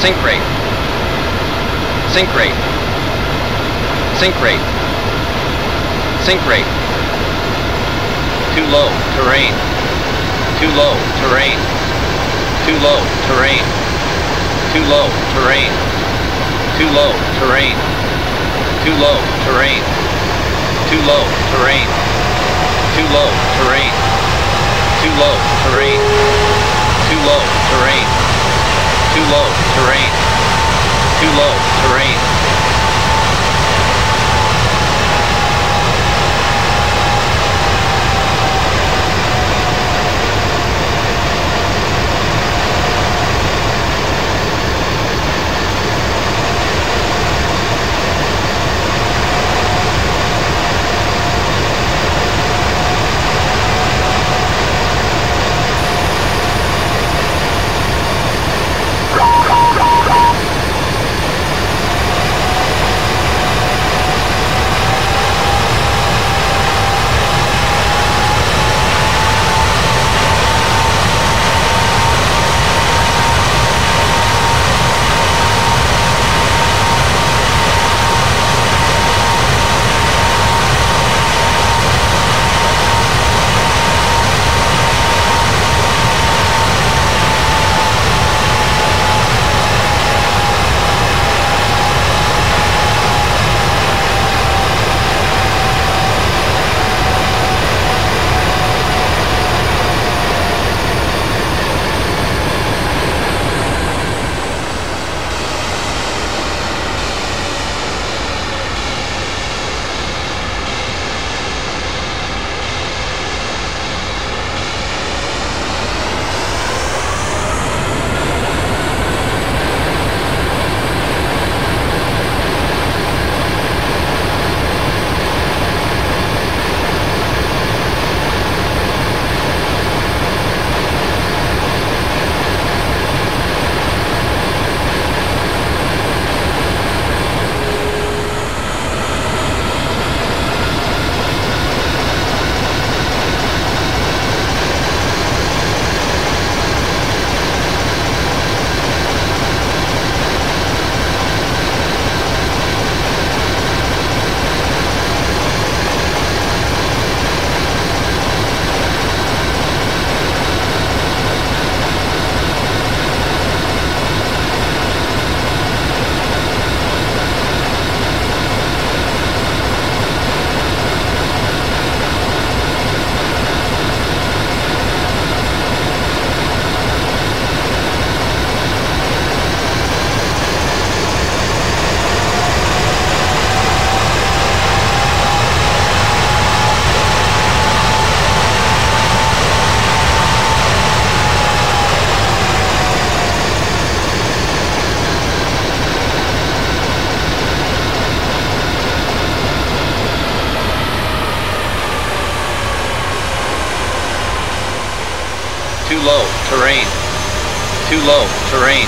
Sink rate. Sink rate. Sink rate. Sink rate. Too low. Terrain. Too low. Terrain. Too low. Terrain. Too low. Terrain. Too low. Terrain. Too low. Terrain. Too low. Terrain. Too low. Terrain. Too low. Terrain. Too low. Terrain. Too low. Terrain. Too low. Terrain. Low. Terrain. Too low. Terrain.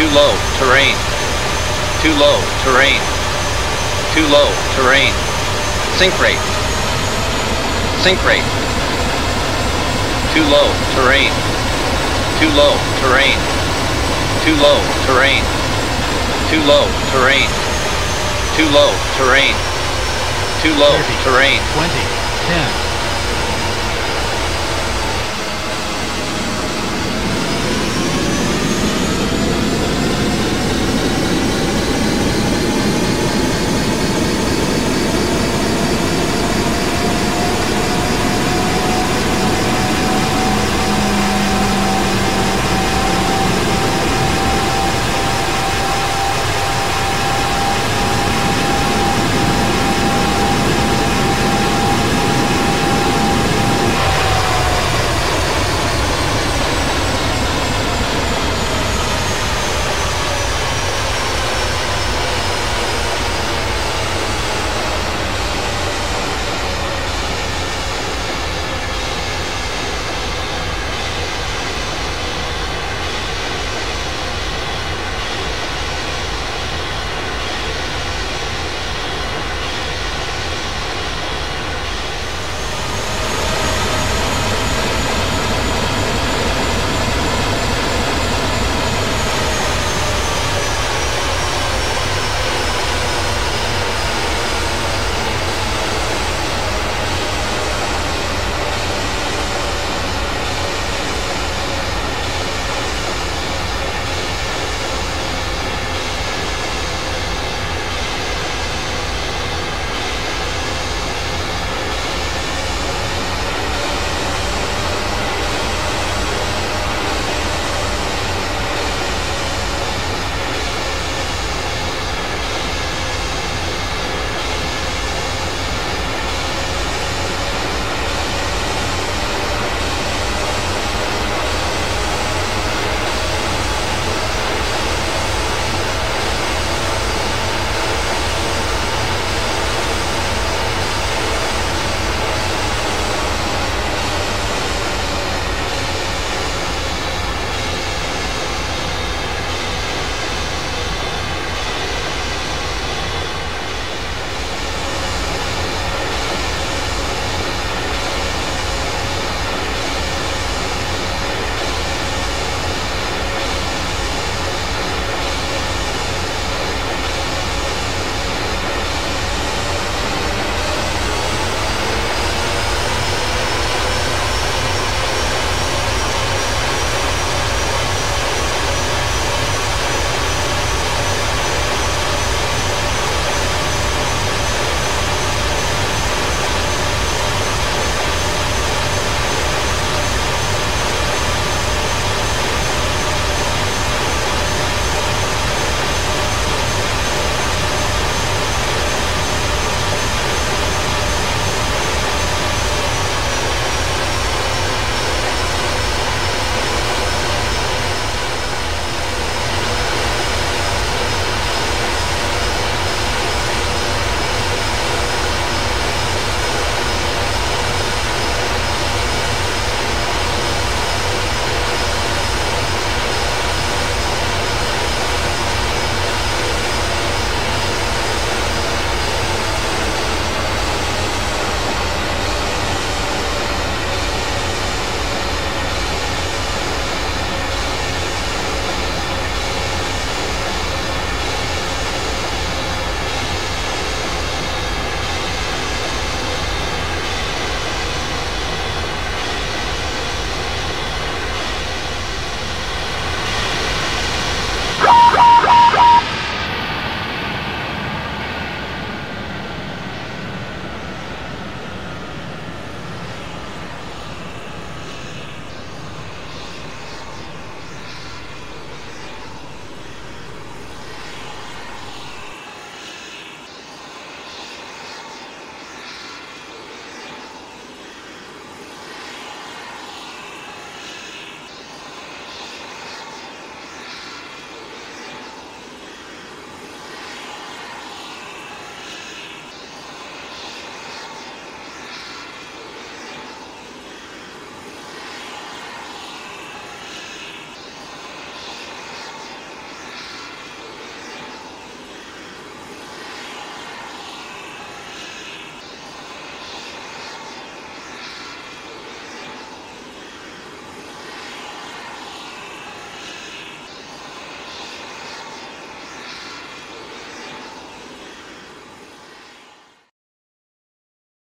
Too low. Terrain. Too low. Terrain. Too low. Terrain. Sink rate. Sink rate. Too low. Terrain. Too low. Terrain. Too low. Terrain. Too low. Terrain. Too low. Terrain. Too low. Terrain. 20, 10,